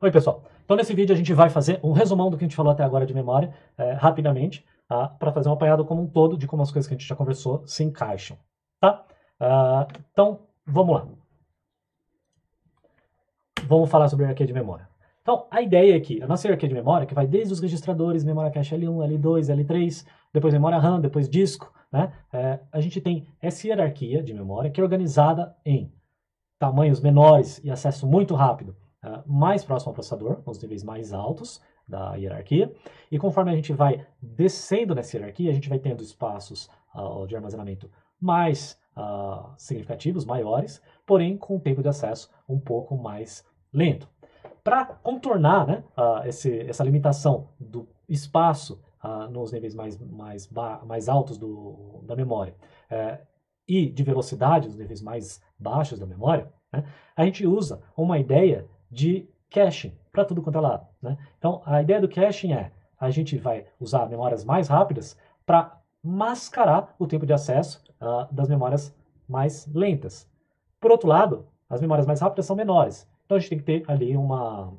Oi, pessoal. Então, nesse vídeo a gente vai fazer um resumão do que a gente falou até agora de memória, é, rapidamente, tá? para fazer um apanhado como um todo de como as coisas que a gente já conversou se encaixam. Tá? Uh, então, vamos lá. Vamos falar sobre a de memória. Então, a ideia aqui, a nossa hierarquia de memória, que vai desde os registradores, memória cache L1, L2, L3, depois memória RAM, depois disco, né? É, a gente tem essa hierarquia de memória que é organizada em tamanhos menores e acesso muito rápido, uh, mais próximo ao processador, nos níveis mais altos da hierarquia. E conforme a gente vai descendo nessa hierarquia, a gente vai tendo espaços uh, de armazenamento mais uh, significativos, maiores, porém com um tempo de acesso um pouco mais lento. Para contornar né, esse, essa limitação do espaço nos níveis mais, mais, mais altos do, da memória é, e de velocidade nos níveis mais baixos da memória, né, a gente usa uma ideia de caching para tudo quanto é lado. Né? Então, a ideia do caching é a gente vai usar memórias mais rápidas para mascarar o tempo de acesso uh, das memórias mais lentas. Por outro lado, as memórias mais rápidas são menores. Então, a gente tem que ter ali uma,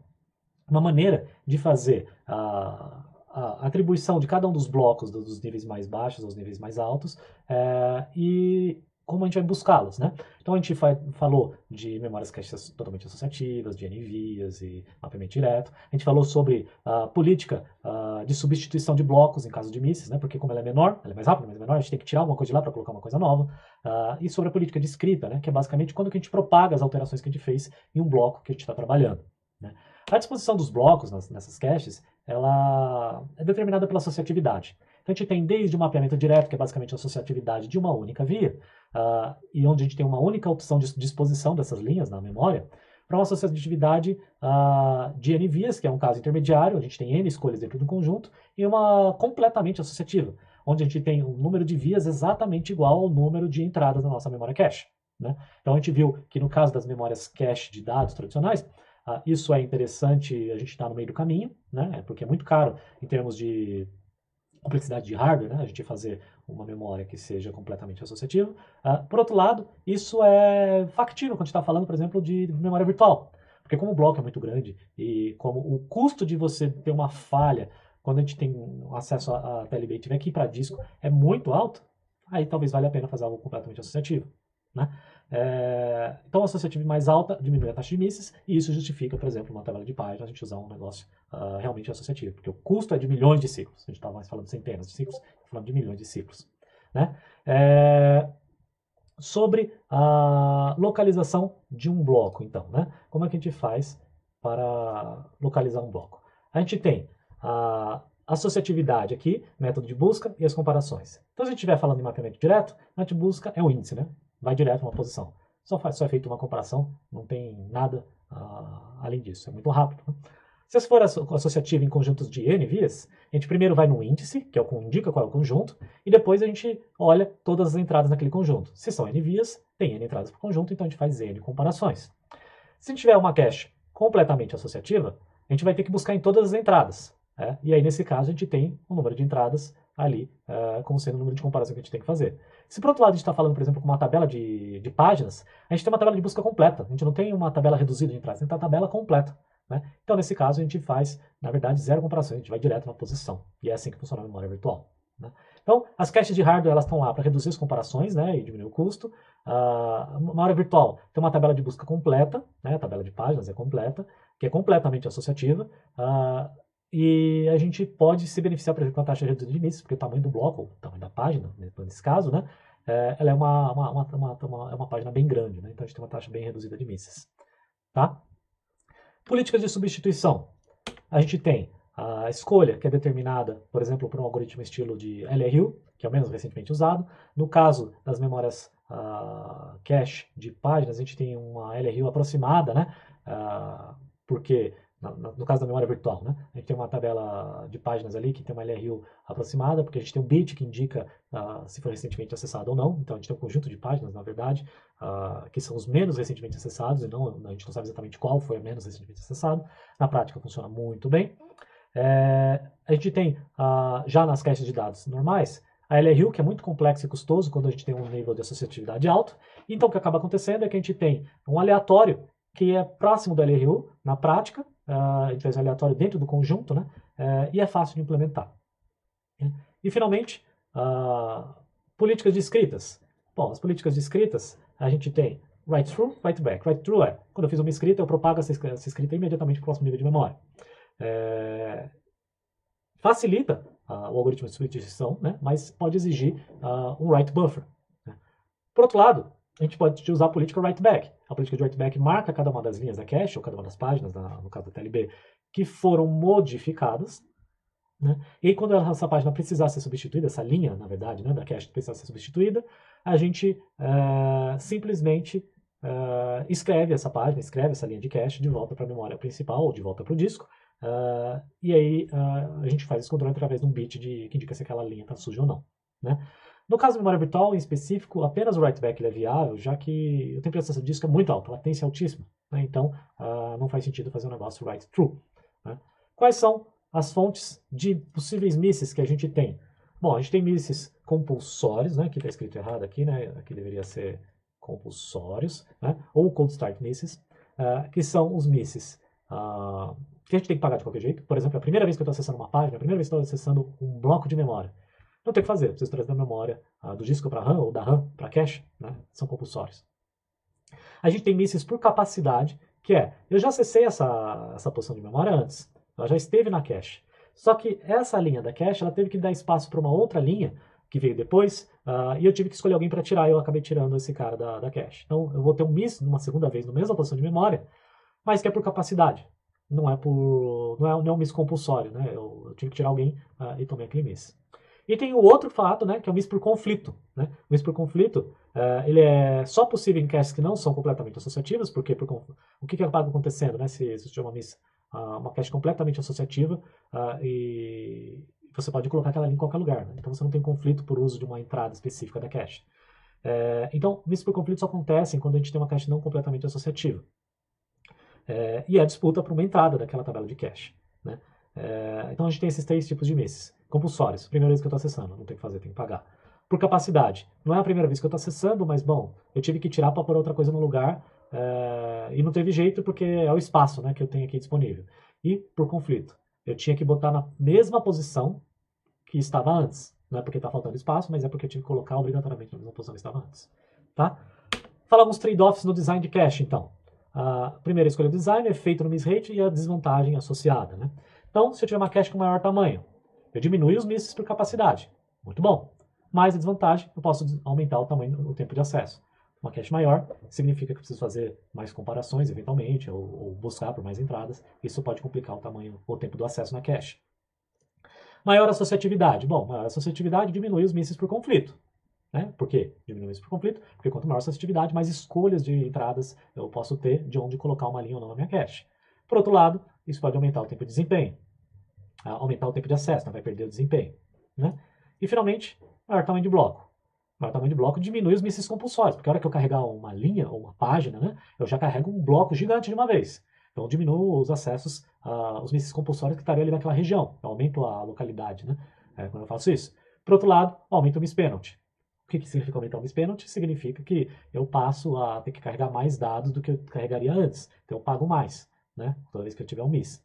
uma maneira de fazer a, a atribuição de cada um dos blocos dos níveis mais baixos aos níveis mais altos é, e como a gente vai buscá-los, né? Então a gente falou de memórias caches totalmente associativas, de NVIAs e mapeamento direto. A gente falou sobre a uh, política uh, de substituição de blocos em caso de misses, né? Porque como ela é menor, ela é mais rápida, mas é menor, a gente tem que tirar alguma coisa de lá para colocar uma coisa nova. Uh, e sobre a política de escrita, né? Que é basicamente quando que a gente propaga as alterações que a gente fez em um bloco que a gente está trabalhando. Né? A disposição dos blocos nas, nessas caches, ela é determinada pela associatividade. Então a gente tem desde o mapeamento direto, que é basicamente a associatividade de uma única via, uh, e onde a gente tem uma única opção de disposição dessas linhas na memória, para uma associatividade uh, de N vias, que é um caso intermediário, a gente tem N escolhas dentro do conjunto, e uma completamente associativa, onde a gente tem um número de vias exatamente igual ao número de entradas na nossa memória cache. Né? Então a gente viu que no caso das memórias cache de dados tradicionais, uh, isso é interessante, a gente está no meio do caminho, né? porque é muito caro em termos de complexidade de hardware, né? a gente fazer uma memória que seja completamente associativa. Uh, por outro lado, isso é factível quando a gente está falando, por exemplo, de memória virtual. Porque como o bloco é muito grande e como o custo de você ter uma falha quando a gente tem acesso a TLB e tiver que ir para disco é muito alto, aí talvez valha a pena fazer algo completamente associativo. Né? É, então, a associativa mais alta diminui a taxa de misses, e isso justifica, por exemplo, uma tabela de páginas, a gente usar um negócio uh, realmente associativo, porque o custo é de milhões de ciclos. A gente estava mais falando de centenas de ciclos, falando de milhões de ciclos. Né? É, sobre a localização de um bloco, então, né? como é que a gente faz para localizar um bloco? A gente tem a associatividade aqui, método de busca e as comparações. Então, se a gente estiver falando de mapeamento direto, a gente busca é o índice, né? Vai direto uma posição. Só, faz, só é feita uma comparação, não tem nada uh, além disso, é muito rápido. Né? Se for associativo em conjuntos de N vias, a gente primeiro vai no índice, que é o que indica qual é o conjunto, e depois a gente olha todas as entradas naquele conjunto. Se são N vias, tem N entradas o conjunto, então a gente faz N comparações. Se a gente tiver uma cache completamente associativa, a gente vai ter que buscar em todas as entradas. Né? E aí, nesse caso, a gente tem o um número de entradas ali uh, como sendo o número de comparação que a gente tem que fazer. Se por outro lado a gente está falando, por exemplo, com uma tabela de, de páginas, a gente tem uma tabela de busca completa. A gente não tem uma tabela reduzida de entradas, a gente tem uma tabela completa. Né? Então, nesse caso, a gente faz, na verdade, zero comparação, a gente vai direto na posição. E é assim que funciona a memória virtual. Né? Então, as caixas de hardware elas estão lá para reduzir as comparações né, e diminuir o custo. Uh, a memória virtual tem uma tabela de busca completa, né, a tabela de páginas é completa, que é completamente associativa. Uh, e a gente pode se beneficiar, por exemplo, com a taxa reduzida de misses, porque o tamanho do bloco, o tamanho da página, nesse caso, né, é, ela é uma, uma, uma, uma, é uma página bem grande, né, então a gente tem uma taxa bem reduzida de misses. Tá? Políticas de substituição. A gente tem a escolha, que é determinada, por exemplo, por um algoritmo estilo de LRU, que é o menos recentemente usado. No caso das memórias uh, cache de páginas, a gente tem uma LRU aproximada, né? Uh, porque no caso da memória virtual, né? A gente tem uma tabela de páginas ali que tem uma LRU aproximada, porque a gente tem um bit que indica uh, se foi recentemente acessado ou não. Então a gente tem um conjunto de páginas, na verdade, uh, que são os menos recentemente acessados, e não, a gente não sabe exatamente qual foi o menos recentemente acessado. Na prática funciona muito bem. É, a gente tem uh, já nas caixas de dados normais a LRU, que é muito complexo e custoso quando a gente tem um nível de associatividade alto. Então o que acaba acontecendo é que a gente tem um aleatório que é próximo do LRU na prática, uh, a gente faz aleatório dentro do conjunto, né? Uh, e é fácil de implementar. E finalmente, uh, políticas de escritas. Bom, as políticas de escritas, a gente tem write through, write back. Write through é, quando eu fiz uma escrita, eu propago essa, essa escrita imediatamente para o próximo nível de memória. É, facilita uh, o algoritmo de substituição, né, mas pode exigir uh, um write buffer. Né. Por outro lado, a gente pode usar a política write back. A política de write back marca cada uma das linhas da cache, ou cada uma das páginas, no caso da TLB, que foram modificadas. Né? E quando essa página precisar ser substituída, essa linha, na verdade, né, da cache precisar ser substituída, a gente uh, simplesmente uh, escreve essa página, escreve essa linha de cache de volta para a memória principal ou de volta para o disco. Uh, e aí a gente faz esse controle através de um bit de, que indica se aquela linha está suja ou não. Né? No caso da memória virtual, em específico, apenas o write back é viável, já que o tempo de acesso ao disco é muito alto, a latência é altíssima. Né? Então, não faz sentido fazer um negócio write true. Né? Quais são as fontes de possíveis misses que a gente tem. Bom, a gente tem misses compulsórios, né, que está escrito errado aqui, né, aqui deveria ser compulsórios, né, ou cold start misses, uh, que são os misses uh, que a gente tem que pagar de qualquer jeito. Por exemplo, a primeira vez que eu estou acessando uma página, a primeira vez que estou acessando um bloco de memória, tem o que fazer, preciso trazer da memória uh, do disco para RAM ou da RAM para cache, né, são compulsórios. A gente tem misses por capacidade, que é, eu já acessei essa, essa posição de memória antes, ela já esteve na cache. Só que essa linha da cache, ela teve que dar espaço para uma outra linha que veio depois, uh, e eu tive que escolher alguém para tirar, e eu acabei tirando esse cara da, da cache. Então, eu vou ter um miss numa segunda vez, na mesma posição de memória, mas que é por capacidade. Não é por não é, não é um miss compulsório, né? Eu, eu tive que tirar alguém uh, e tomei aquele miss. E tem o outro fato, né, que é o miss por conflito. Né? O miss por conflito, uh, ele é só possível em caches que não são completamente associativas, porque por, o que, que acaba acontecendo, né, se, se chama miss uma cache completamente associativa uh, e você pode colocar aquela linha em qualquer lugar. Né? Então você não tem conflito por uso de uma entrada específica da cache. É, então, isso por conflito só acontece quando a gente tem uma cache não completamente associativa. É, e é disputa por uma entrada daquela tabela de cache. Né? É, então a gente tem esses três tipos de misses. Compulsórios, primeira vez que eu estou acessando, não tem que fazer, tem que pagar. Por capacidade, não é a primeira vez que eu estou acessando, mas bom, eu tive que tirar para pôr outra coisa no lugar, é, e não teve jeito porque é o espaço né, que eu tenho aqui disponível. E por conflito. Eu tinha que botar na mesma posição que estava antes. Não é porque está faltando espaço, mas é porque eu tive que colocar obrigatoriamente na mesma posição que estava antes. Tá? Falar alguns trade-offs no design de cache, então. A primeira escolha do design, efeito no miss rate e a desvantagem associada. Né? Então, se eu tiver uma cache com maior tamanho, eu diminuo os misses por capacidade. Muito bom. Mais a desvantagem, eu posso aumentar o tamanho, o tempo de acesso. Uma cache maior significa que eu preciso fazer mais comparações, eventualmente, ou, ou, buscar por mais entradas. Isso pode complicar o tamanho, o tempo do acesso na cache. Maior associatividade. Bom, maior associatividade diminui os misses por conflito. Né? Por quê? Diminui isso por conflito? Porque quanto maior associatividade, mais escolhas de entradas eu posso ter de onde colocar uma linha ou não na minha cache. Por outro lado, isso pode aumentar o tempo de desempenho. Aumentar o tempo de acesso, não vai perder o desempenho. Né? E, finalmente, maior tamanho de bloco maior tamanho de bloco diminui os mísseis compulsórios, porque a hora que eu carregar uma linha ou uma página, né, eu já carrego um bloco gigante de uma vez. Então diminuo os acessos, uh, os mísseis compulsórios que estariam ali naquela região. Eu aumento a localidade, né, é, quando eu faço isso. Por outro lado, aumento o miss penalty. O que, que significa aumentar o miss penalty? Significa que eu passo a ter que carregar mais dados do que eu carregaria antes. Então eu pago mais, né, toda vez que eu tiver um miss.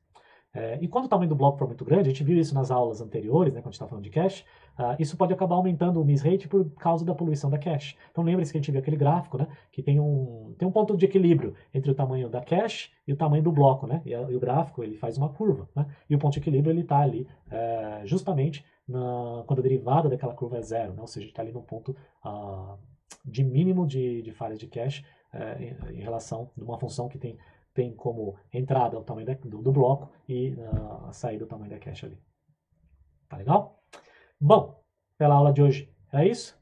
É, e quando o tamanho do bloco for muito grande, a gente viu isso nas aulas anteriores, né, quando a gente estava falando de cache, uh, isso pode acabar aumentando o miss rate por causa da poluição da cache. Então lembre-se que a gente viu aquele gráfico, né, que tem um, tem um ponto de equilíbrio entre o tamanho da cache e o tamanho do bloco, né, e, a, e o gráfico ele faz uma curva, né, e o ponto de equilíbrio ele está ali é, justamente na, quando a derivada daquela curva é zero, né, ou seja, está ali no ponto uh, de mínimo de, de falhas de cache é, em, em relação a uma função que tem tem como entrada o tamanho da, do, do, bloco e uh, a saída o tamanho da cache ali. Tá legal? Bom, pela aula de hoje é isso.